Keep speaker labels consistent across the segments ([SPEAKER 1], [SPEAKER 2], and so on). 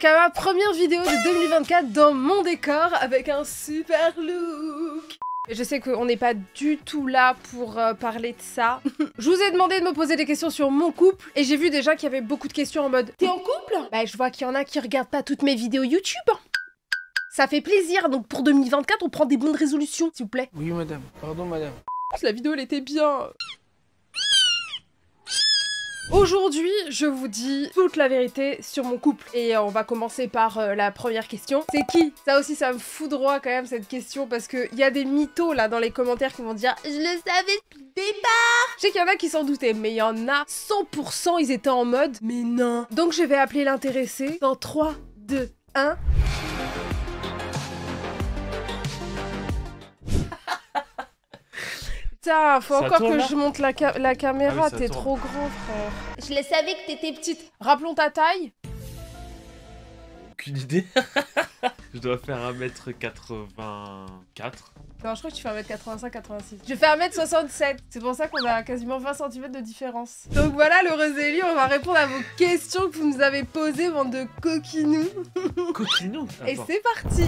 [SPEAKER 1] Nakama, première vidéo de 2024 dans mon décor avec un super look. Je sais qu'on n'est pas du tout là pour euh, parler de ça. je vous ai demandé de me poser des questions sur mon couple et j'ai vu déjà qu'il y avait beaucoup de questions en mode T'es en couple? Bah je vois qu'il y en a qui regardent pas toutes mes vidéos YouTube. Ça fait plaisir, donc pour 2024 on prend des bonnes résolutions, s'il vous plaît.
[SPEAKER 2] Oui, madame. Pardon, madame.
[SPEAKER 1] La vidéo elle était bien. Aujourd'hui, je vous dis toute la vérité sur mon couple. Et euh, on va commencer par euh, la première question. C'est qui? Ça aussi, ça me fout droit quand même cette question parce qu'il y a des mythos là dans les commentaires qui vont dire Je le savais depuis le départ Je sais qu'il y en a qui s'en doutaient, mais il y en a 100%, ils étaient en mode Mais non Donc je vais appeler l'intéressé dans 3, 2, 1. Putain, faut
[SPEAKER 2] Ça
[SPEAKER 1] encore que je monte la, ca- la caméra,
[SPEAKER 2] Ah oui,
[SPEAKER 1] t'es trop grand frère. Je le savais que t'étais petite. Rappelons ta taille.
[SPEAKER 2] Aucune idée. je dois faire 1m84.
[SPEAKER 1] Non, je crois que tu fais 1m85, 86. Je fais 1m67. C'est pour ça qu'on a quasiment 20 cm de différence. Donc voilà, le Rosélie, on va répondre à vos questions que vous nous avez posées, bande de coquinous.
[SPEAKER 2] Coquinou
[SPEAKER 1] Et c'est parti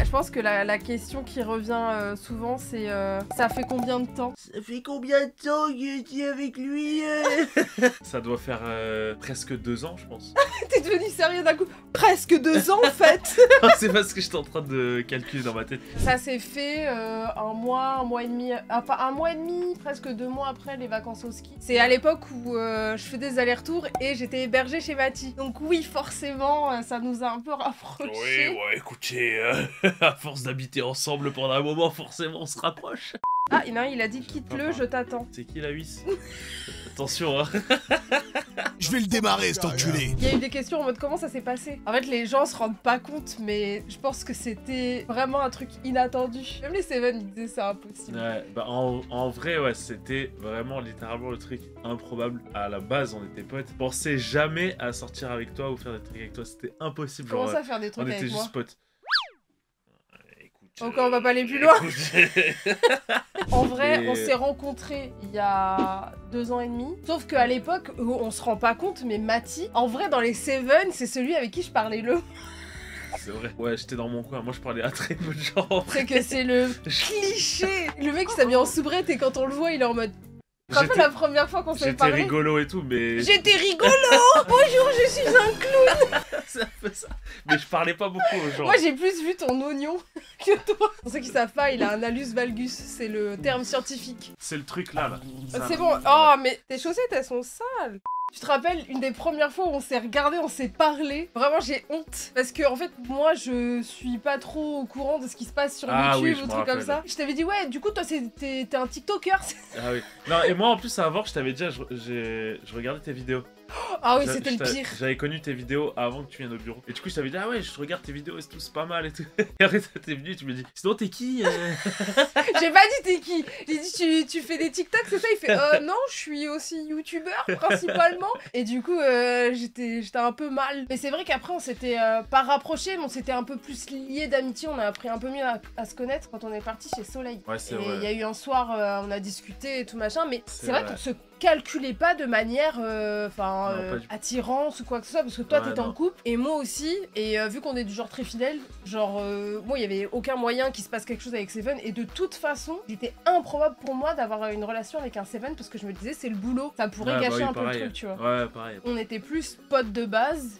[SPEAKER 1] ah, je pense que la, la question qui revient euh, souvent, c'est euh, ça fait combien de temps?
[SPEAKER 3] Ça fait combien de temps que j'étais avec lui euh?
[SPEAKER 2] Ça doit faire euh, presque deux ans, je pense.
[SPEAKER 1] T'es devenu sérieux d'un coup? Presque deux ans en fait
[SPEAKER 2] c'est parce que j'étais en train de calculer dans ma tête.
[SPEAKER 1] Ça s'est fait euh, un mois, un mois et demi, enfin un mois et demi, presque deux mois après les vacances au ski. C'est à l'époque où euh, je fais des allers-retours et j'étais hébergée chez Mati. Donc oui, forcément, ça nous a un peu rapprochés.
[SPEAKER 2] ouais, écoutez, euh, à force d'habiter ensemble pendant un moment, forcément, on se rapproche.
[SPEAKER 1] Ah, il y en a un, il a dit quitte-le, je t'attends.
[SPEAKER 2] C'est qui la 8 Attention, hein.
[SPEAKER 4] Je vais le démarrer, cet enculé.
[SPEAKER 1] Il y a eu des questions en mode comment ça s'est passé? En fait, les gens se rendent pas compte, mais je pense que c'était vraiment un truc inattendu. Même les Seven, ils disaient c'est impossible.
[SPEAKER 2] Ouais, bah en, en vrai, ouais, c'était vraiment littéralement le truc improbable. À la base, on était potes. Pensais jamais à sortir avec toi ou faire des trucs avec toi. C'était impossible.
[SPEAKER 1] Comment
[SPEAKER 2] Genre,
[SPEAKER 1] ça faire des
[SPEAKER 2] on
[SPEAKER 1] trucs
[SPEAKER 2] était
[SPEAKER 1] avec moi
[SPEAKER 2] juste potes. Écoute,
[SPEAKER 1] Donc, on va pas aller plus loin.
[SPEAKER 2] écoute,
[SPEAKER 1] En vrai, on s'est rencontrés il y a deux ans et demi. Sauf qu'à l'époque, on se rend pas compte, mais Mati, en vrai, dans les Seven, c'est celui avec qui je parlais le.
[SPEAKER 2] C'est vrai. Ouais, j'étais dans mon coin. Moi, je parlais à très peu de gens.
[SPEAKER 1] C'est que c'est le cliché. Le mec, il s'est mis en soubrette et quand on le voit, il est en mode.
[SPEAKER 2] J'étais-
[SPEAKER 1] la première fois qu'on s'est
[SPEAKER 2] J'étais
[SPEAKER 1] parlé
[SPEAKER 2] rigolo et tout, mais.
[SPEAKER 1] J'étais rigolo Bonjour, je suis un clown
[SPEAKER 2] C'est un peu ça. Mais je parlais pas beaucoup aux gens.
[SPEAKER 1] Moi, j'ai plus vu ton oignon que toi. Pour ceux qui savent pas, il a un alus valgus. C'est le terme scientifique.
[SPEAKER 2] C'est le truc là, là. Ça.
[SPEAKER 1] C'est bon. Oh, mais tes chaussettes, elles sont sales. Tu te rappelles une des premières fois où on s'est regardé, on s'est parlé? Vraiment, j'ai honte. Parce que, en fait, moi, je suis pas trop au courant de ce qui se passe sur
[SPEAKER 2] Ah
[SPEAKER 1] YouTube
[SPEAKER 2] oui,
[SPEAKER 1] ou trucs comme ça. Je t'avais dit, ouais, du coup, toi, t'es un TikToker.
[SPEAKER 2] Ah oui. Non, et moi en plus, avant, je t'avais. Je, j'ai- je regardais tes vidéos.
[SPEAKER 1] Ah oui, c'était le pire.
[SPEAKER 2] J'avais connu tes vidéos avant que tu viennes au bureau. Et du coup, je t'avais dit, ah ouais, je regarde tes vidéos et tout, c'est pas mal et tout. Et après, t'es venu, tu me dis, sinon, t'es qui euh?
[SPEAKER 1] J'ai pas dit t'es qui. J'ai dit tu, tu fais des TikTok, c'est ça? Il fait euh non, je suis aussi youtubeur principalement. Et du coup, euh, j'étais un peu mal. Mais c'est vrai qu'après, on s'était euh, pas rapprochés, mais on s'était un peu plus liés d'amitié. On a appris un peu mieux à, à se connaître quand on est parti chez Soleil.
[SPEAKER 2] Ouais, c'est vrai.
[SPEAKER 1] il y a eu un soir, euh, on a discuté et tout machin, mais
[SPEAKER 2] C'est
[SPEAKER 1] c'est vrai,
[SPEAKER 2] vrai.
[SPEAKER 1] qu'on se calculait pas de manière euh, enfin euh,
[SPEAKER 2] du
[SPEAKER 1] attirance ou quoi que ce soit parce que toi
[SPEAKER 2] Ouais,
[SPEAKER 1] t'étais en couple et moi aussi et euh, vu qu'on est du genre très fidèle genre euh, moi il y avait aucun moyen qu'il se passe quelque chose avec Seven et de toute façon c'était improbable pour moi d'avoir une relation avec un Seven parce que je me disais c'est le boulot. Ça pourrait
[SPEAKER 2] Ouais, bah
[SPEAKER 1] gâcher
[SPEAKER 2] oui,
[SPEAKER 1] un peu le truc tu vois.
[SPEAKER 2] Ouais, pareil.
[SPEAKER 1] on était plus potes de base.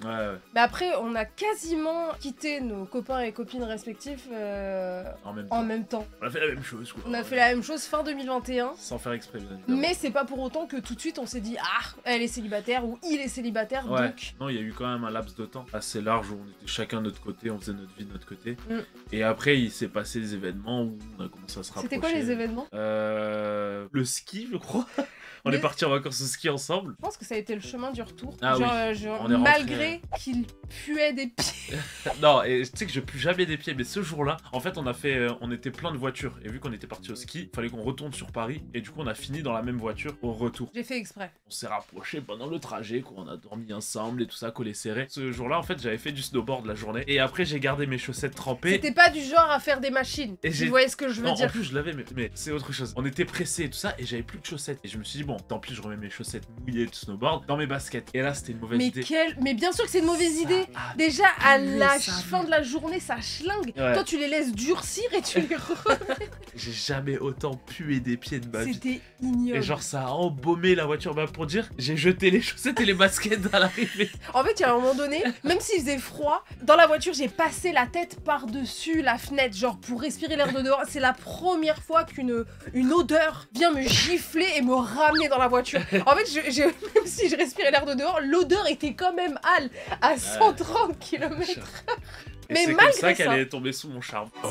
[SPEAKER 1] Mais après on a quasiment quitté nos copains et copines respectifs euh,
[SPEAKER 2] En même temps.
[SPEAKER 1] en même temps.
[SPEAKER 2] On a fait la même chose, quoi.
[SPEAKER 1] on a fait la même chose fin 2021
[SPEAKER 2] Sans faire exprès, bien évidemment.
[SPEAKER 1] mais c'est pas pour autant que tout de suite on s'est dit ah elle est célibataire ou il est célibataire
[SPEAKER 2] Ouais.
[SPEAKER 1] donc
[SPEAKER 2] Non, il y a eu quand même un laps de temps assez large où on était chacun de notre côté, on faisait notre vie de notre côté.
[SPEAKER 1] Mm.
[SPEAKER 2] Et après, il s'est passé des événements où on a commencé à se rapprocher.
[SPEAKER 1] c'était quoi les événements?
[SPEAKER 2] Euh, Le ski, je crois. on
[SPEAKER 1] Mais-
[SPEAKER 2] est parti en vacances au ski ensemble.
[SPEAKER 1] Je pense que ça a été le chemin du retour.
[SPEAKER 2] Ah
[SPEAKER 1] genre,
[SPEAKER 2] oui.
[SPEAKER 1] genre,
[SPEAKER 2] On est rentré,
[SPEAKER 1] malgré qu'il puait des pieds.
[SPEAKER 2] non, et tu sais que je pue jamais des pieds, mais ce jour-là, en fait, on a fait, euh, on était plein de voitures. Et vu qu'on était parti au ski, il fallait qu'on retourne sur Paris. Et du coup, on a fini dans la même voiture au retour.
[SPEAKER 1] J'ai fait exprès.
[SPEAKER 2] On s'est rapprochés pendant le trajet, quoi. On a dormi ensemble et tout ça, collé serré. Ce jour-là, en fait, j'avais fait du snowboard la journée. Et après, j'ai gardé mes chaussettes trempées.
[SPEAKER 1] C'était pas du genre à faire des machines.
[SPEAKER 2] Et
[SPEAKER 1] vous voyez ce que je veux
[SPEAKER 2] Non, en
[SPEAKER 1] dire
[SPEAKER 2] plus, je l'avais, mais, mais c'est autre chose. On était pressés et tout ça, et j'avais plus de chaussettes. Et je me suis dit, bon, tant pis, je remets mes chaussettes mouillées de snowboard dans mes baskets. Et là, c'était une mauvaise
[SPEAKER 1] Mais
[SPEAKER 2] idée.
[SPEAKER 1] quel... Mais bien sûr que c'est une mauvaise
[SPEAKER 2] Ça
[SPEAKER 1] idée. Déjà, à la fin de la journée, ça schlingue.
[SPEAKER 2] Ouais.
[SPEAKER 1] Toi, tu les laisses durcir et tu les remets.
[SPEAKER 2] J'ai jamais autant pué des pieds de ma vie.
[SPEAKER 1] C'était ignoble.
[SPEAKER 2] Et genre, ça a embaumé la voiture. Bah, pour dire, j'ai jeté les chaussettes et les baskets à l'arrivée.
[SPEAKER 1] En fait, il y a un moment donné, même s'il faisait froid, dans la voiture, j'ai passé la tête par-dessus la fenêtre, genre pour respirer l'air de dehors. C'est la première fois qu'une une odeur vient me gifler et me ramener dans la voiture. En fait, je, je- même si je respirais l'air de dehors, l'odeur était quand même hal à 130 km.
[SPEAKER 2] Et
[SPEAKER 1] Mais
[SPEAKER 2] c'est comme
[SPEAKER 1] malgré
[SPEAKER 2] ça qu'elle
[SPEAKER 1] ça-
[SPEAKER 2] est tombée sous mon charme.
[SPEAKER 4] Oh,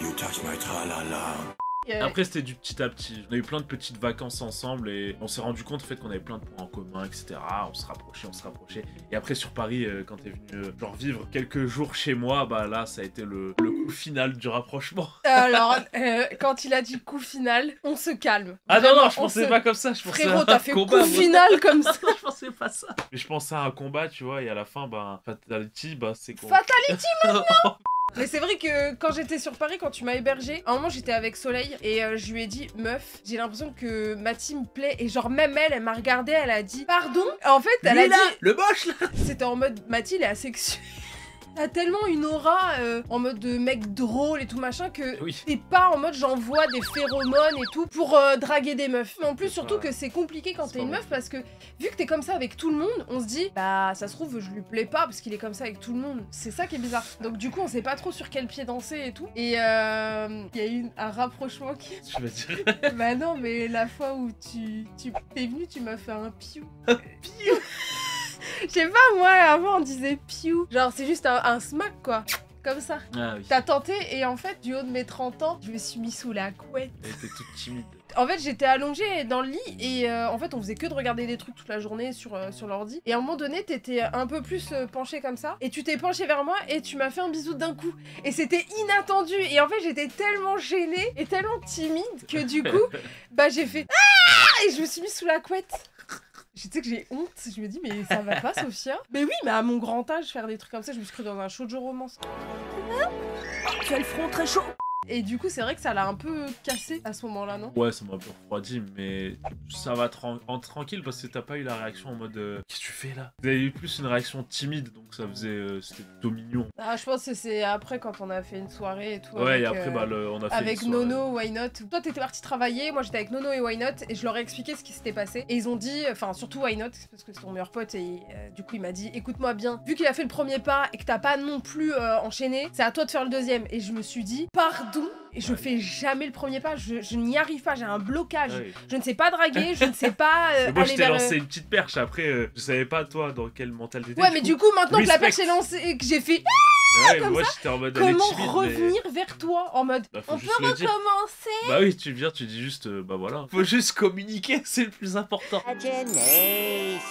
[SPEAKER 4] you touch my tra-la-la.
[SPEAKER 2] Après, c'était du petit à petit. On a eu plein de petites vacances ensemble et on s'est rendu compte en fait qu'on avait plein de points en commun, etc. On se rapprochait, on se rapprochait. Et après, sur Paris, euh, quand t'es venu euh, genre vivre quelques jours chez moi, bah là, ça a été le, le coup final du rapprochement.
[SPEAKER 1] Alors, euh, quand il a dit coup final, on se calme.
[SPEAKER 2] Ah non,
[SPEAKER 1] Vraiment,
[SPEAKER 2] non, je pensais
[SPEAKER 1] se-
[SPEAKER 2] pas comme ça. Je pensais
[SPEAKER 1] Frérot, t'as fait
[SPEAKER 2] combat,
[SPEAKER 1] coup
[SPEAKER 2] moi.
[SPEAKER 1] final comme ça.
[SPEAKER 2] je pensais pas ça. Mais je pensais à un combat, tu vois, et à la fin, bah, Fatality, bah, c'est con.
[SPEAKER 1] Fatality Mais c'est vrai que quand j'étais sur Paris, quand tu m'as hébergé, à un moment j'étais avec Soleil et euh, je lui ai dit meuf, j'ai l'impression que ma team plaît et genre même elle, elle m'a regardé, elle a dit pardon? En fait, elle a
[SPEAKER 2] là,
[SPEAKER 1] dit
[SPEAKER 2] le moche là
[SPEAKER 1] c'était en mode Mathilde est asexuelle. T'as tellement une aura euh, en mode de mec drôle et tout machin que
[SPEAKER 2] Oui.
[SPEAKER 1] t'es pas en mode j'envoie des phéromones et tout pour euh, draguer des meufs. Mais en plus surtout que c'est compliqué quand t'es une meuf parce que vu que t'es comme ça avec tout le monde, on se dit bah ça se trouve je lui plais pas parce qu'il est comme ça avec tout le monde. C'est ça qui est bizarre. Donc du coup on sait pas trop sur quel pied danser et tout. Et euh, il y a eu un rapprochement qui...
[SPEAKER 2] Je veux dire.
[SPEAKER 1] bah non mais la fois où tu, tu t'es venu tu m'as fait un piou.
[SPEAKER 2] Piou?
[SPEAKER 1] Je sais pas, moi, avant, on disait piou. Genre, c'est juste un, un smack, quoi. Comme ça.
[SPEAKER 2] Ah oui.
[SPEAKER 1] T'as tenté, et en fait, du haut de mes 30 ans, je me suis mis sous la couette.
[SPEAKER 2] Elle était toute timide.
[SPEAKER 1] En fait, j'étais allongée dans le lit, et euh, en fait, on faisait que de regarder des trucs toute la journée sur, euh, sur l'ordi. Et à un moment donné, t'étais un peu plus euh, penchée comme ça, et tu t'es penchée vers moi, et tu m'as fait un bisou d'un coup. Et c'était inattendu. Et en fait, j'étais tellement gênée et tellement timide que du coup, bah, j'ai fait Ah Et je me suis mis sous la couette. Je sais que j'ai honte, je me dis mais ça va pas Sophia? Mais oui, mais à mon grand âge faire des trucs comme ça, je me suis cru dans un show de romance.
[SPEAKER 3] Tu as le front très chaud.
[SPEAKER 1] Et du coup, c'est vrai que ça l'a un peu cassé à ce moment-là, non?
[SPEAKER 2] Ouais, ça m'a un peu refroidi, mais ça va en tranquille parce que t'as pas eu la réaction en mode euh, Qu'est-ce que tu fais là? Vous avez eu plus une réaction timide, donc ça faisait. euh, C'était plutôt mignon.
[SPEAKER 1] Ah, je pense que c'est après quand on a fait une soirée et tout.
[SPEAKER 2] Ouais,
[SPEAKER 1] avec,
[SPEAKER 2] et après,
[SPEAKER 1] euh,
[SPEAKER 2] bah, le- on a fait.
[SPEAKER 1] Avec
[SPEAKER 2] une.
[SPEAKER 1] Nono, Why Not? Toi, t'étais parti travailler, moi j'étais avec Nono et Why Not, et je leur ai expliqué ce qui s'était passé. Et ils ont dit, enfin surtout Why Not, parce que c'est ton meilleur pote, et euh, du coup il m'a dit, écoute-moi bien, vu qu'il a fait le premier pas et que t'as pas non plus enchaîné, c'est à toi de faire le deuxième. Et je me suis dit, pardon, et je fais jamais le premier pas, je, je n'y arrive pas, j'ai un blocage.
[SPEAKER 2] Ouais.
[SPEAKER 1] Je ne sais pas draguer, je ne sais pas euh,
[SPEAKER 2] moi, je
[SPEAKER 1] aller
[SPEAKER 2] t'ai
[SPEAKER 1] vers.
[SPEAKER 2] lancé
[SPEAKER 1] euh,
[SPEAKER 2] une petite perche. Après, euh, je savais pas, toi, dans quel mental t'étais.
[SPEAKER 1] Ouais, mais du coup, maintenant que la perche est lancée et que j'ai fait
[SPEAKER 2] Ouais,
[SPEAKER 1] comme
[SPEAKER 2] moi, j'étais en mode.
[SPEAKER 1] comment
[SPEAKER 2] timide, mais-
[SPEAKER 1] revenir vers toi en mode
[SPEAKER 2] Bah,
[SPEAKER 1] on peut recommencer
[SPEAKER 2] Bah oui, tu viens, tu dis juste, euh, bah voilà. Faut juste communiquer, c'est le plus important.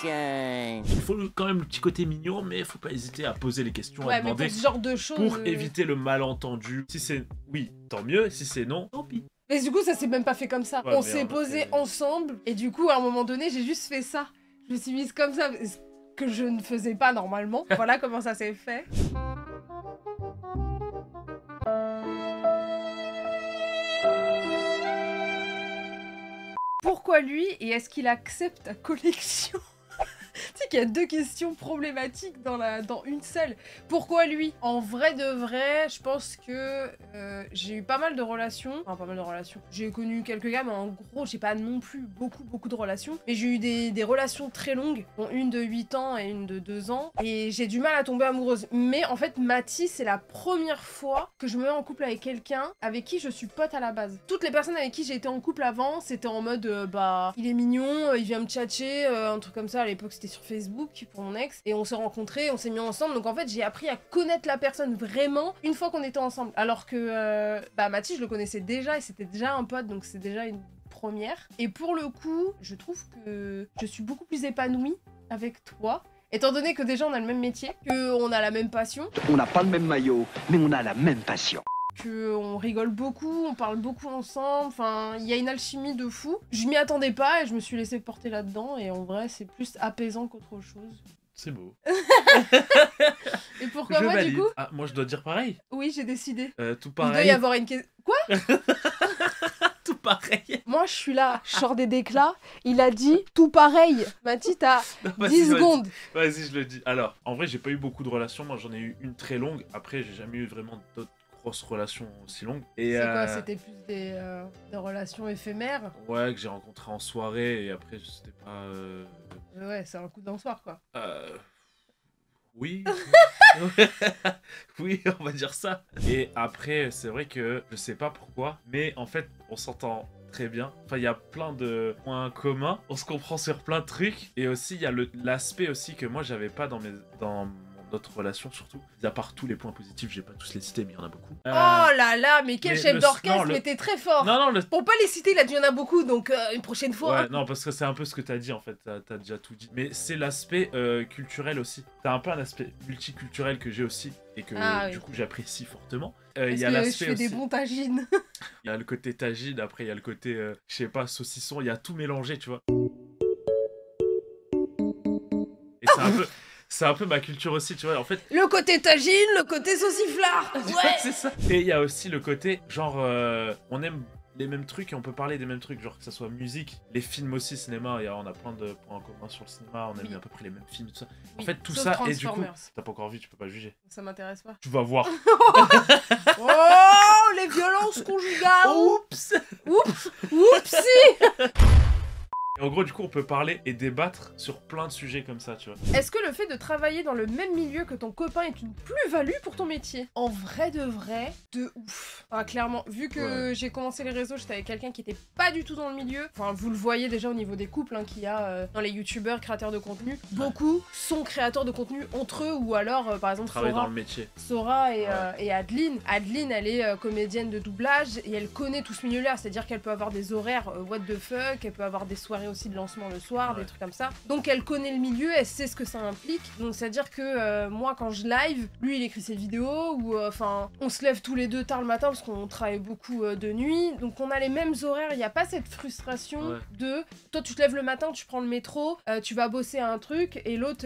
[SPEAKER 2] Il faut quand même le petit côté mignon, mais faut pas hésiter à poser les questions, à
[SPEAKER 1] Ouais, mais
[SPEAKER 2] demander
[SPEAKER 1] pour ce genre de choses.
[SPEAKER 2] pour
[SPEAKER 1] euh,
[SPEAKER 2] éviter le malentendu. Si c'est oui, tant mieux. Si c'est non, tant pis.
[SPEAKER 1] Mais du coup, ça s'est même pas fait comme ça.
[SPEAKER 2] Ouais,
[SPEAKER 1] on
[SPEAKER 2] mais
[SPEAKER 1] s'est posé ensemble et du coup, à un moment donné, j'ai juste fait ça. Je me suis mise comme ça, ce que je ne faisais pas normalement. voilà comment ça s'est fait. Pourquoi lui et est-ce qu'il accepte ta collection? Tu sais qu'il y a deux questions problématiques dans, la, dans une seule. Pourquoi lui? En vrai de vrai, je pense que euh, j'ai eu pas mal de relations. Enfin, pas mal de relations. J'ai connu quelques gars, mais en gros, j'ai pas non plus beaucoup, beaucoup de relations. Mais j'ai eu des, des relations très longues, dont une de 8 ans et une de 2 ans. Et j'ai du mal à tomber amoureuse. Mais en fait, Mathis, c'est la première fois que je me mets en couple avec quelqu'un avec qui je suis pote à la base. Toutes les personnes avec qui j'ai été en couple avant, c'était en mode, euh, bah, il est mignon, euh, il vient me tchatcher, un truc comme ça. À l'époque, c'était sur Facebook pour mon ex. Et on s'est rencontrés, on s'est mis ensemble. Donc en fait, j'ai appris à connaître la personne vraiment une fois qu'on était ensemble. Alors que, euh, bah, Mathis, je le connaissais déjà et c'était déjà un pote, donc c'est déjà une première. Et pour le coup, je trouve que je suis beaucoup plus épanouie avec toi. Étant donné que déjà on a le même métier, qu'on a la même passion,
[SPEAKER 5] On n'a pas le même maillot, mais on a la même passion.
[SPEAKER 1] Qu'on rigole beaucoup, on parle beaucoup ensemble, enfin, il y a une alchimie de fou. Je m'y attendais pas et je me suis laissée porter là-dedans et en vrai, c'est plus apaisant qu'autre chose.
[SPEAKER 2] C'est beau.
[SPEAKER 1] Et pourquoi
[SPEAKER 2] je
[SPEAKER 1] moi
[SPEAKER 2] valide.
[SPEAKER 1] du coup?
[SPEAKER 2] Ah, moi, je dois dire pareil.
[SPEAKER 1] Oui, j'ai décidé.
[SPEAKER 2] Euh, tout
[SPEAKER 1] Il doit
[SPEAKER 2] pareil.
[SPEAKER 1] y avoir une question. Quoi?
[SPEAKER 2] Tout pareil.
[SPEAKER 1] Moi, je suis là, je sors des déclats. Il a dit tout pareil. Mathis, t'as
[SPEAKER 2] Non, vas-y,
[SPEAKER 1] 10
[SPEAKER 2] vas-y.
[SPEAKER 1] secondes.
[SPEAKER 2] Vas-y, je le dis. Alors, en vrai, j'ai pas eu beaucoup de relations. Moi, j'en ai eu une très longue. Après, j'ai jamais eu vraiment d'autres grosses relations aussi longues. Et euh,
[SPEAKER 1] C'était plus des, euh, des relations éphémères
[SPEAKER 2] Ouais, que j'ai rencontré en soirée et après, c'était pas. euh,
[SPEAKER 1] Ouais, c'est un coup d'un soir, quoi.
[SPEAKER 2] Oui. oui, on va dire ça. Et après, c'est vrai que je sais pas pourquoi, mais en fait, on s'entend très bien. Enfin, il y a plein de points communs. On se comprend sur plein de trucs. Et aussi, il y a l'aspect aussi que moi, j'avais pas dans mes dans mon autre relation, surtout. À part tous les points positifs, j'ai pas tous les cités, mais il y en a beaucoup. Euh,
[SPEAKER 1] Oh là là, mais quel
[SPEAKER 2] mais
[SPEAKER 1] chef d'orchestre,
[SPEAKER 2] non, le-
[SPEAKER 1] mais t'es très fort.
[SPEAKER 2] Non, non, le...
[SPEAKER 1] Pour pas les citer, il a dit il y en a beaucoup, donc euh, une prochaine fois.
[SPEAKER 2] Ouais, non, parce que c'est un peu ce que t'as dit en fait, t'as as déjà tout dit. Mais c'est l'aspect euh, culturel aussi. T'as un peu un aspect multiculturel que j'ai aussi et que
[SPEAKER 1] Ah,
[SPEAKER 2] du
[SPEAKER 1] oui.
[SPEAKER 2] coup j'apprécie fortement. Euh, Il y a
[SPEAKER 1] que je des bons tagines.
[SPEAKER 2] il y a le côté tagine, après il y a le côté, euh, je sais pas, saucisson, il y a tout mélangé, tu vois. Et c'est un peu, c'est un peu ma culture aussi, tu vois. En fait,
[SPEAKER 1] Le côté tagine, le côté sauciflard. Ouais.
[SPEAKER 2] c'est ça. Et il y a aussi le côté, genre, euh, on aime les mêmes trucs et on peut parler des mêmes trucs, genre que ça soit musique, les films aussi, cinéma, il y a- on a plein de points en commun sur le cinéma, on aime
[SPEAKER 1] Oui.
[SPEAKER 2] à peu près les mêmes films, tout ça. En fait, tout
[SPEAKER 1] sauf
[SPEAKER 2] ça, et du coup, t'as pas encore vu, tu peux pas juger.
[SPEAKER 1] Ça m'intéresse pas.
[SPEAKER 2] Tu vas voir.
[SPEAKER 1] Oh, les violences conjugales.
[SPEAKER 2] Oups
[SPEAKER 1] Oups, oupsie.
[SPEAKER 2] Et en gros, du coup, on peut parler et débattre sur plein de sujets comme ça, tu vois.
[SPEAKER 1] Est-ce que le fait de travailler dans le même milieu que ton copain est une plus-value pour ton métier? En vrai de vrai, de ouf. Ah, clairement, vu que j'ai commencé les réseaux, j'étais avec quelqu'un qui était pas du tout dans le milieu. Enfin, vous le voyez déjà au niveau des couples hein, qu'il y a euh, dans les youtubeurs, créateurs de contenu. Beaucoup sont créateurs de contenu entre eux ou alors, euh, par exemple,
[SPEAKER 2] Travailler
[SPEAKER 1] Sora.
[SPEAKER 2] dans le métier.
[SPEAKER 1] Sora et,
[SPEAKER 2] Ouais.
[SPEAKER 1] euh, et Adeline. Adeline, elle est euh, comédienne de doublage et elle connaît tout ce milieu-là. C'est-à-dire qu'elle peut avoir des horaires euh, what the fuck, elle peut avoir des soirées aussi de lancement le soir,
[SPEAKER 2] Ouais.
[SPEAKER 1] des trucs comme ça. Donc elle connaît le milieu, elle sait ce que ça implique. Donc c'est-à-dire que euh, moi, quand je live, lui, il écrit ses vidéos ou euh, enfin, on se lève tous les deux tard le matin parce qu'on travaille beaucoup euh, de nuit. Donc on a les mêmes horaires. Il n'y a pas cette frustration
[SPEAKER 2] Ouais.
[SPEAKER 1] de toi, tu te lèves le matin, tu prends le métro, tu vas bosser à un truc et l'autre.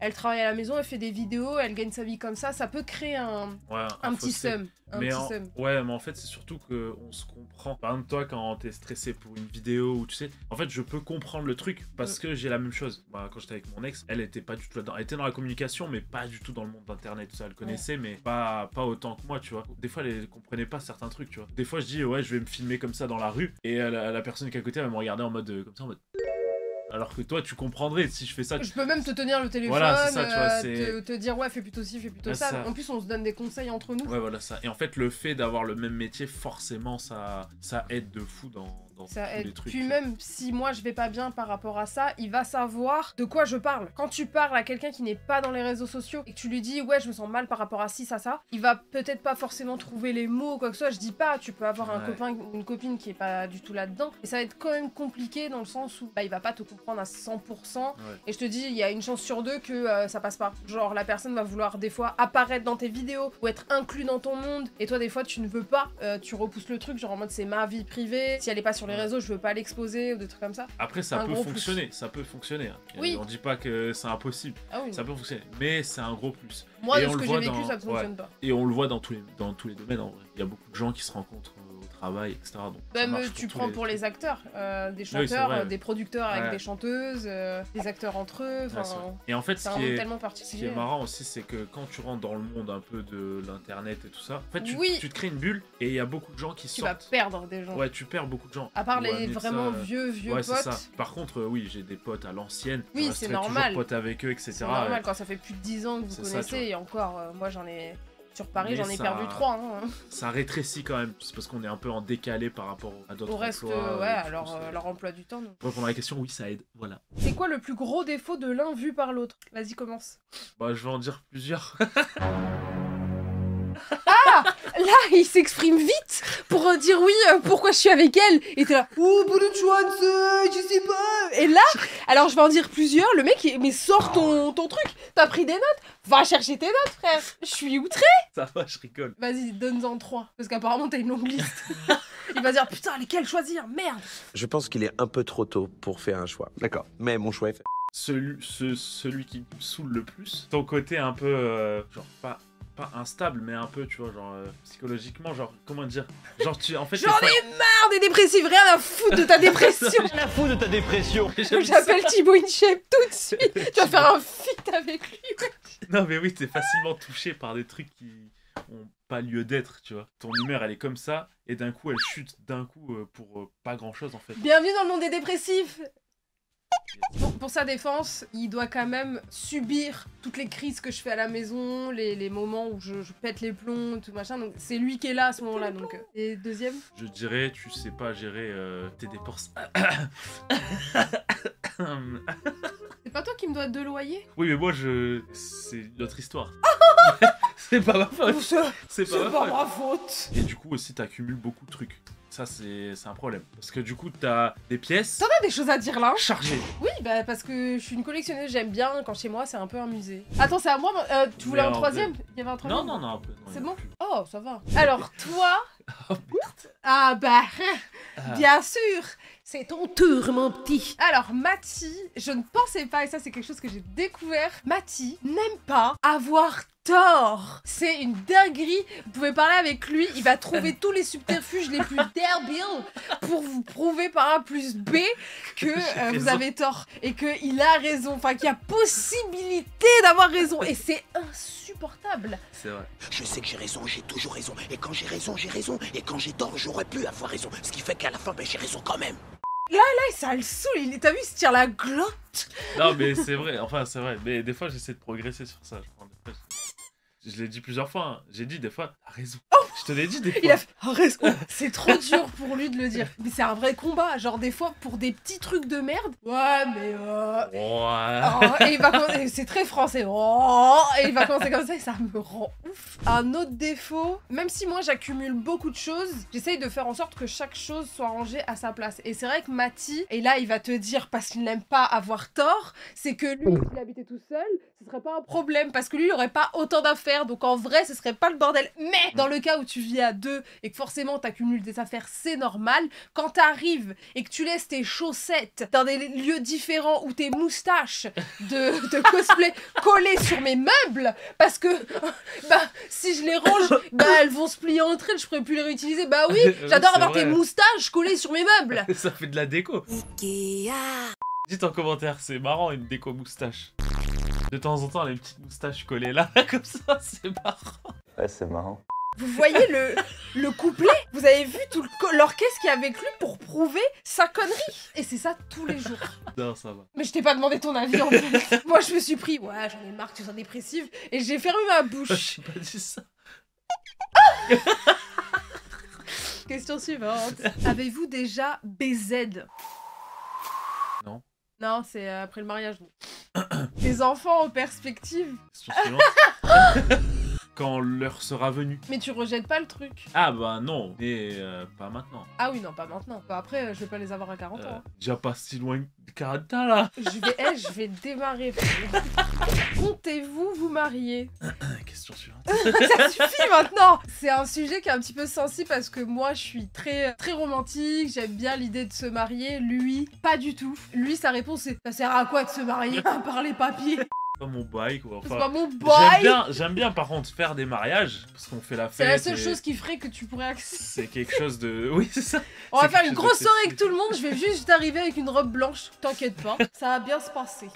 [SPEAKER 1] elle travaille à la maison, elle fait des vidéos, elle gagne sa vie comme ça, ça peut créer un,
[SPEAKER 2] Ouais,
[SPEAKER 1] un petit
[SPEAKER 2] fossé.
[SPEAKER 1] Un
[SPEAKER 2] mais en- ouais, mais en fait, c'est surtout que on se comprend. Par exemple, toi, quand t'es stressé pour une vidéo ou tu sais, en fait, je peux comprendre le truc parce
[SPEAKER 1] Mm.
[SPEAKER 2] que j'ai la même chose. Bah, quand j'étais avec mon ex, elle était pas du tout là-dedans. Elle était dans la communication, mais pas du tout dans le monde d'internet. tout Ça, elle connaissait, mais pas, pas autant que moi, tu vois. Des fois, elle comprenait pas certains trucs, tu vois. Des fois, je dis, ouais, je vais me filmer comme ça dans la rue, et la, la personne qui est à côté, elle va me regarder en mode, euh, comme ça, en mode. Alors que toi, tu comprendrais si je fais ça. tu-
[SPEAKER 1] Je peux même te tenir le téléphone,
[SPEAKER 2] Voilà, ça, tu vois,
[SPEAKER 1] euh, te, te dire ouais, fais plutôt ci, fais plutôt
[SPEAKER 2] Ouais,
[SPEAKER 1] ça.
[SPEAKER 2] ça.
[SPEAKER 1] En plus, on se donne des conseils entre nous.
[SPEAKER 2] Ouais, voilà ça. Et en fait, le fait d'avoir le même métier, forcément, ça, ça aide de fou dans, dans
[SPEAKER 1] Ça
[SPEAKER 2] les
[SPEAKER 1] aide.
[SPEAKER 2] trucs.
[SPEAKER 1] Puis même si moi je vais pas bien par rapport à ça, il va savoir de quoi je parle. Quand tu parles à quelqu'un qui n'est pas dans les réseaux sociaux et que tu lui dis ouais je me sens mal par rapport à ci, ça, ça, il va peut-être pas forcément trouver les mots ou quoi que ce soit. Je dis pas, tu peux avoir un copain ou une copine qui est pas du tout là-dedans. Et ça va être quand même compliqué dans le sens où bah, il va pas te comprendre à 100%.
[SPEAKER 2] Ouais.
[SPEAKER 1] Et je te dis, il y a une chance sur deux que euh, ça passe pas. Genre, la personne va vouloir des fois apparaître dans tes vidéos ou être inclus dans ton monde. Et toi, des fois, tu ne veux pas. Euh, tu repousses le truc, genre en mode c'est ma vie privée. Si elle est pas sur les réseaux, je veux pas l'exposer ou des trucs comme ça.
[SPEAKER 2] Après, ça
[SPEAKER 1] Un
[SPEAKER 2] peut
[SPEAKER 1] plus.
[SPEAKER 2] fonctionner, ça peut fonctionner. hein.
[SPEAKER 1] Oui.
[SPEAKER 2] On dit pas que c'est impossible,
[SPEAKER 1] Ah oui.
[SPEAKER 2] ça peut fonctionner, mais c'est un gros plus.
[SPEAKER 1] Moi,
[SPEAKER 2] Et
[SPEAKER 1] de
[SPEAKER 2] on
[SPEAKER 1] ce
[SPEAKER 2] le
[SPEAKER 1] que j'ai
[SPEAKER 2] voit
[SPEAKER 1] vécu,
[SPEAKER 2] dans-
[SPEAKER 1] ça ne fonctionne pas.
[SPEAKER 2] Et on le voit dans tous les, dans tous les domaines en vrai. Il y a beaucoup de gens qui se rencontrent euh, travail, etc. Donc, ça
[SPEAKER 1] Même tu prends
[SPEAKER 2] les
[SPEAKER 1] pour les acteurs, euh, des
[SPEAKER 2] Oui,
[SPEAKER 1] chanteurs,
[SPEAKER 2] vrai.
[SPEAKER 1] euh, des producteurs avec
[SPEAKER 2] Ouais.
[SPEAKER 1] des chanteuses, euh, des acteurs entre eux.
[SPEAKER 2] Ouais. Et en fait, ce qui, est,
[SPEAKER 1] tellement
[SPEAKER 2] ce qui est marrant aussi, c'est que quand tu rentres dans le monde un peu de l'internet et tout ça, en fait, tu,
[SPEAKER 1] Oui.
[SPEAKER 2] tu te crées une bulle et il y a beaucoup de gens qui
[SPEAKER 1] Tu vas
[SPEAKER 2] sortent.
[SPEAKER 1] perdre des gens.
[SPEAKER 2] Ouais, tu perds beaucoup de gens.
[SPEAKER 1] À part les vraiment
[SPEAKER 2] ça,
[SPEAKER 1] vieux, vieux
[SPEAKER 2] Ouais,
[SPEAKER 1] potes.
[SPEAKER 2] ça. Par contre, euh, oui, j'ai des potes à l'ancienne.
[SPEAKER 1] Oui, c'est normal.
[SPEAKER 2] toujours pote avec eux, etc.
[SPEAKER 1] C'est normal quand ça fait plus de 10 ans que vous connaissez
[SPEAKER 2] tu
[SPEAKER 1] et encore, euh, moi j'en ai. Sur Paris, j'en ai
[SPEAKER 2] ça-
[SPEAKER 1] perdu 3. Hein.
[SPEAKER 2] Ça rétrécit quand même. C'est parce qu'on est un peu en décalé par rapport à d'autres
[SPEAKER 1] Au reste,
[SPEAKER 2] emplois,
[SPEAKER 1] euh, ouais,
[SPEAKER 2] c'est-
[SPEAKER 1] euh, leur emploi du temps.
[SPEAKER 2] Pour répondre à la question, oui, ça aide. Voilà.
[SPEAKER 1] C'est quoi le plus gros défaut de l'un vu par l'autre? Vas-y, commence.
[SPEAKER 2] Bah, je vais en dire plusieurs.
[SPEAKER 1] Là, il s'exprime vite pour dire oui, euh, pourquoi je suis avec elle. Et t'es là, oh, bullet chance, je sais pas. Et là, alors je vais en dire plusieurs. Le mec, il- mais sors ton, ton truc. T'as pris des notes Va chercher tes notes, frère. Je suis outré.
[SPEAKER 2] ça va, je rigole.
[SPEAKER 1] Vas-y, donne-en trois. Parce qu'apparemment, t'as une longue liste. il va dire, putain, lesquels choisir Merde.
[SPEAKER 6] Je pense qu'il est un peu trop tôt pour faire un choix. D'accord. Mais mon choix est fait.
[SPEAKER 2] Celui, ce- celui qui me saoule le plus, ton côté un peu, euh, genre, pas, pas instable, mais un peu, tu vois, genre euh, psychologiquement, genre comment dire, genre tu, en fait,
[SPEAKER 1] J'en ai marre des dépressifs, rien à foutre de ta dépression
[SPEAKER 7] La fou de ta dépression.
[SPEAKER 1] J'appelle Thibaut InShape tout de suite Tu vas faire un feat avec lui
[SPEAKER 2] Non, mais oui, t'es facilement touché par des trucs qui ont pas lieu d'être, tu vois. Ton humeur, elle est comme ça, et d'un coup, elle chute d'un coup euh, pour euh, pas grand chose en fait.
[SPEAKER 1] Bienvenue dans le monde des dépressifs Bon, pour sa défense, il doit quand même subir toutes les crises que je fais à la maison, les, les moments où je, je pète les plombs, tout machin. Donc c'est lui qui est là à ce moment-là. Donc euh. et deuxième,
[SPEAKER 2] Je dirais, tu sais pas gérer euh, tes dépenses.
[SPEAKER 1] c'est pas toi qui me dois deux loyers?
[SPEAKER 2] Oui, mais moi, je. C'est notre histoire. c'est pas ma faute.
[SPEAKER 1] C'est
[SPEAKER 2] pas ma
[SPEAKER 1] pas
[SPEAKER 2] faute.
[SPEAKER 1] ma faute.
[SPEAKER 2] Et du coup, aussi, t'accumules beaucoup de trucs. Ça, c'est un problème. Parce que du coup, t'as des pièces
[SPEAKER 1] T'en as des choses à dire là
[SPEAKER 2] chargées.
[SPEAKER 1] Oui, bah parce que je suis une collectionneuse, j'aime bien quand chez moi c'est un peu un musée. Attends, c'est à moi. euh, tu voulais un troisième Il y avait un troisième
[SPEAKER 2] Non, non, non, un peu. non,
[SPEAKER 1] C'est bon. Oh, ça va. Alors toi,
[SPEAKER 2] Oh, merde.
[SPEAKER 1] ah bah,
[SPEAKER 2] Ah.
[SPEAKER 1] bien sûr, c'est ton tour, mon petit. Alors Mati, je ne pensais pas, et ça c'est quelque chose que j'ai découvert, Mati n'aime pas avoir tort. C'est une dinguerie. Vous pouvez parler avec lui, il va trouver tous les subterfuges les plus derbiles pour vous prouver par A plus B que euh, vous avez tort et qu'il a raison, enfin qu'il y a possibilité d'avoir raison et c'est insupportable.
[SPEAKER 2] C'est vrai.
[SPEAKER 8] Je sais que j'ai raison, j'ai toujours raison. Et quand j'ai raison, j'ai raison. Et quand j'ai tort, j'aurais pu avoir raison. Ce qui fait qu'à la fin, ben, j'ai raison quand même.
[SPEAKER 1] Là, ça le saoule, t'as vu, il se tire la glotte.
[SPEAKER 2] Non, mais c'est vrai. Enfin, c'est vrai. Mais des fois, j'essaie de progresser sur ça. Je, je- l'ai dit plusieurs fois. hein. J'ai dit des fois, t'as raison. je te l'ai dit des fois.
[SPEAKER 1] Oh Il a fait raison. C'est trop dur pour lui de le dire. Mais c'est un vrai combat. Genre, des fois, pour des petits trucs de merde. Ouais, mais euh.
[SPEAKER 2] Ouais.
[SPEAKER 1] oh, et il va commencer- c'est très français. Oh, et il va commencer comme ça et ça me rend ouf. Un autre défaut, même si moi j'accumule beaucoup de choses, j'essaye de faire en sorte que chaque chose soit rangée à sa place. Et c'est vrai que Mati, et là il va te dire parce qu'il n'aime pas avoir tort, c'est que lui, s'il habitait tout seul, serait pas un problème parce que lui il aurait pas autant d'affaires. Donc en vrai, ce serait pas le bordel. Mais dans le cas où tu vis à deux et que forcément t'accumules des affaires, c'est normal. Quand t'arrives et que tu laisses tes chaussettes dans des lieux différents ou tes moustaches de, de cosplay collées sur mes meubles, parce que bah si je les range, bah elles vont se plier entre elles, je pourrais plus les réutiliser. Bah oui, j'adore avoir
[SPEAKER 2] vrai.
[SPEAKER 1] tes moustaches collées sur mes meubles.
[SPEAKER 2] Ça fait de la déco. Dites en commentaire, c'est marrant une déco moustache. De temps en temps, les petites moustaches collées là, comme ça, c'est marrant.
[SPEAKER 7] Ouais, c'est marrant.
[SPEAKER 1] Vous voyez le, le couplet? Vous avez vu tout l'orchestre qui est avec lui pour prouver sa connerie? Et c'est ça tous les jours.
[SPEAKER 2] Non, ça va.
[SPEAKER 1] Mais je t'ai pas demandé ton avis en fait. Moi je me suis pris, ouais, j'en ai marre que tu sois dépressive, et j'ai fermé ma bouche.
[SPEAKER 2] J'ai pas dit ça.
[SPEAKER 1] Question suivante. Avez-vous déjà BZ
[SPEAKER 2] Non.
[SPEAKER 1] Non, c'est euh, après le mariage. Des enfants en perspective.
[SPEAKER 2] Quand l'heure sera venue.
[SPEAKER 1] Mais tu rejettes pas le truc.
[SPEAKER 2] Ah bah non, mais euh, pas maintenant.
[SPEAKER 1] Ah oui, non, pas maintenant. Bah, après, euh, je vais pas les avoir à 40 ans.
[SPEAKER 2] Euh,
[SPEAKER 1] hein.
[SPEAKER 2] déjà pas si loin de 40 ans là.
[SPEAKER 1] Je vais, eh, je vais démarrer. Comptez-vous vous marier?
[SPEAKER 2] Question suivante.
[SPEAKER 1] Ça suffit maintenant C'est un sujet qui est un petit peu sensible parce que moi je suis très très romantique, j'aime bien l'idée de se marier. Lui, pas du tout. Lui, sa réponse c'est ça sert à quoi de se marier? À part les papiers
[SPEAKER 2] Pas mon bail quoi.
[SPEAKER 1] C'est
[SPEAKER 2] Enfin,
[SPEAKER 1] pas mon
[SPEAKER 2] j'aime bien, j'aime bien par contre faire des mariages parce qu'on fait la fête.
[SPEAKER 1] C'est la seule
[SPEAKER 2] et
[SPEAKER 1] chose qui ferait que tu pourrais accéder.
[SPEAKER 2] C'est quelque chose de. Oui, c'est ça.
[SPEAKER 1] On va
[SPEAKER 2] c'est
[SPEAKER 1] faire une grosse soirée avec tout le monde, je vais juste arriver avec une robe blanche. T'inquiète pas, ça va bien se passer.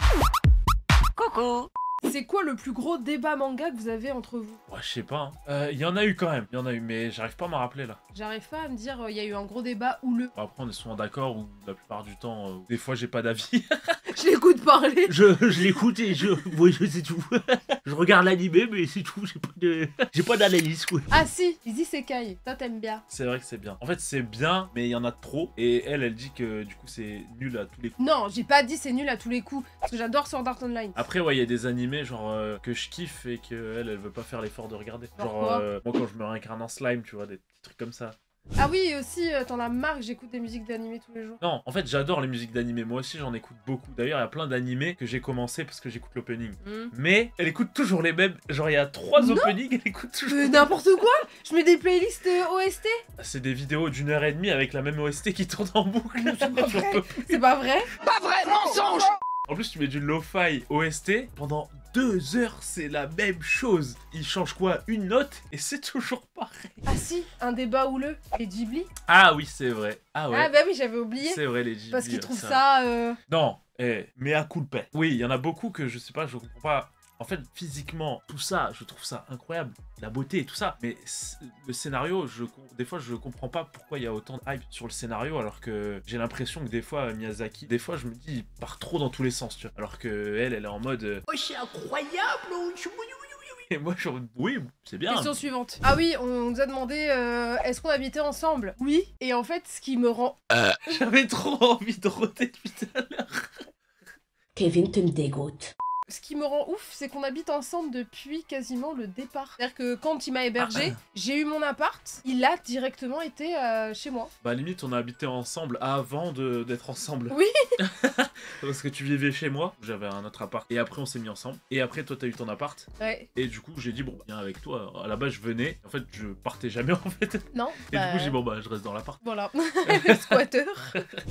[SPEAKER 3] Coucou
[SPEAKER 1] C'est quoi le plus gros débat manga que vous avez entre vous?
[SPEAKER 2] Ouais, je sais pas. hein. Euh, Il y en a eu quand même. Il y en a eu, mais j'arrive pas à m'en rappeler là.
[SPEAKER 1] J'arrive pas à me dire, euh, il y a eu un gros débat houleux.
[SPEAKER 2] Bon, Après, on est souvent d'accord ou la plupart du temps, euh, des fois, j'ai pas d'avis.
[SPEAKER 1] Je l'écoute parler.
[SPEAKER 3] Je, je l'écoute et je. Oui, je sais tout. je regarde l'animé, mais c'est tout. J'ai pas de. J'ai pas d'analyse, quoi.
[SPEAKER 1] Ah si, Izzy Sekai, toi t'aimes bien.
[SPEAKER 2] c'est vrai que c'est bien. En fait, c'est bien, mais il y en a trop. Et elle, elle dit que du coup, c'est nul à tous les coups.
[SPEAKER 1] Non, j'ai pas dit c'est nul à tous les coups, parce que j'adore Sword Art Online.
[SPEAKER 2] Après, ouais, il y a des animés genre euh, que je kiffe et que elle, elle veut pas faire l'effort de regarder. Genre, euh, moi, quand je me réincarne en slime, tu vois, des petits trucs comme ça.
[SPEAKER 1] Ah oui, et aussi, euh, t'en as marre que j'écoute des musiques d'animé tous les jours.
[SPEAKER 2] Non, en fait, j'adore les musiques d'animé. Moi aussi, j'en écoute beaucoup. D'ailleurs, il y a plein d'animés que j'ai commencé parce que j'écoute l'opening.
[SPEAKER 1] Hmm.
[SPEAKER 2] Mais elle écoute toujours les mêmes. Genre, il y a trois
[SPEAKER 1] Non.
[SPEAKER 2] openings, elle écoute toujours.
[SPEAKER 1] N'importe quoi Je mets des playlists euh, OST
[SPEAKER 2] C'est des vidéos d'une heure et demie avec la même OST qui tourne en boucle.
[SPEAKER 1] C'est pas vrai. C'est pas vrai
[SPEAKER 8] Pas vrai, mensonge
[SPEAKER 2] En plus, tu mets du lo-fi OST pendant deux heures, c'est la même chose. Il change quoi Une note et c'est toujours pareil.
[SPEAKER 1] Ah si, un débat houleux. Les Ghibli
[SPEAKER 2] Ah oui, c'est vrai. Ah ouais.
[SPEAKER 1] Ah bah oui, j'avais oublié.
[SPEAKER 2] c'est vrai, les Ghibli.
[SPEAKER 1] Parce qu'ils
[SPEAKER 2] ouais,
[SPEAKER 1] trouvent
[SPEAKER 2] ça-
[SPEAKER 1] ça... euh,
[SPEAKER 2] Non, eh, mais à coup de paix. Oui, il y en a beaucoup que je sais pas, je comprends pas. En fait, physiquement, tout ça, je trouve ça incroyable. La beauté et tout ça. Mais le scénario, je, des fois, je comprends pas pourquoi il y a autant de hype sur le scénario, alors que j'ai l'impression que des fois, Miyazaki, des fois, je me dis, il part trop dans tous les sens, tu vois. Alors que elle, elle est en mode. euh,
[SPEAKER 8] Oh, c'est incroyable
[SPEAKER 2] Et moi, je. Oui, c'est bien.
[SPEAKER 1] Question suivante. Ah oui, on nous a demandé euh, est-ce qu'on habitait ensemble? Oui. Et en fait, ce qui me rend...
[SPEAKER 2] J'avais trop envie de roter depuis tout à l'heure.
[SPEAKER 9] Kevin, tu me dégoûtes.
[SPEAKER 1] Ce qui me rend ouf, c'est qu'on habite ensemble depuis quasiment le départ. C'est-à-dire que quand il m'a hébergé, j'ai eu mon appart, il a directement été euh, chez moi.
[SPEAKER 2] Bah, limite, on a habité ensemble avant de- d'être ensemble.
[SPEAKER 1] Oui.
[SPEAKER 2] Parce que tu vivais chez moi, j'avais un autre appart. Et après, on s'est mis ensemble. Et après, toi, t'as eu ton appart.
[SPEAKER 1] Ouais.
[SPEAKER 2] Et du coup, j'ai dit, bon, viens avec toi. À la base, je venais. En fait, je partais jamais, en fait.
[SPEAKER 1] Non
[SPEAKER 2] Et
[SPEAKER 1] bah,
[SPEAKER 2] du coup, j'ai dit, bon, bah, je reste dans l'appart.
[SPEAKER 1] Voilà, le squatter.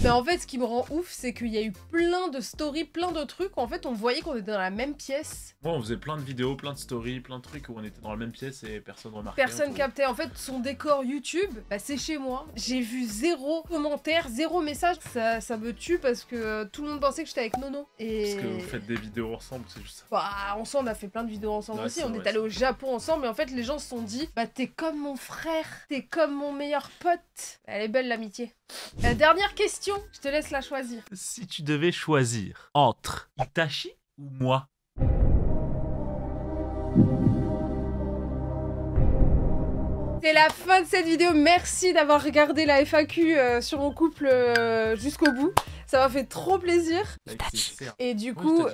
[SPEAKER 1] Mais en fait, ce qui me rend ouf, c'est qu'il y a eu plein de stories, plein de trucs. En fait, on voyait qu'on était dans la même pièce.
[SPEAKER 2] Moi, on faisait plein de vidéos, plein de stories, plein de trucs où on était dans la même pièce et personne remarquait.
[SPEAKER 1] Personne
[SPEAKER 2] On-
[SPEAKER 1] captait. En fait, son décor YouTube, bah, c'est chez moi. J'ai vu zéro commentaire, zéro message. Ça, ça me tue parce que euh, tout le monde pensait que j'étais avec Nono. Et...
[SPEAKER 2] Parce que vous faites des vidéos ensemble, c'est juste ça.
[SPEAKER 1] Bah, ensemble, on a fait plein de vidéos ensemble
[SPEAKER 2] Ouais,
[SPEAKER 1] aussi. On
[SPEAKER 2] vrai,
[SPEAKER 1] est allé au Japon ensemble, et en fait, les gens se sont dit Bah, t'es comme mon frère, t'es comme mon meilleur pote. Elle est belle l'amitié. La dernière question, je te laisse la choisir.
[SPEAKER 2] Si tu devais choisir entre Itachi ou moi
[SPEAKER 1] C'est la fin de cette vidéo. Merci d'avoir regardé la FAQ euh, sur mon couple euh, jusqu'au bout. Ça m'a fait trop plaisir. Et du coup,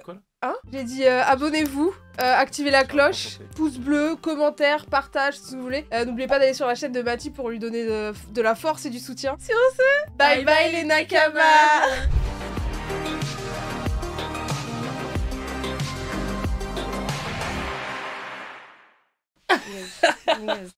[SPEAKER 1] hein, j'ai dit euh, abonnez-vous, euh, activez la
[SPEAKER 2] rien
[SPEAKER 1] cloche, pouce bleu, commentaire, partage si vous voulez. Euh, N'oubliez pas d'aller sur la chaîne de Mati pour lui donner de, de la force et du soutien. Sur ce, bye bye, les Nakama Yes, yes.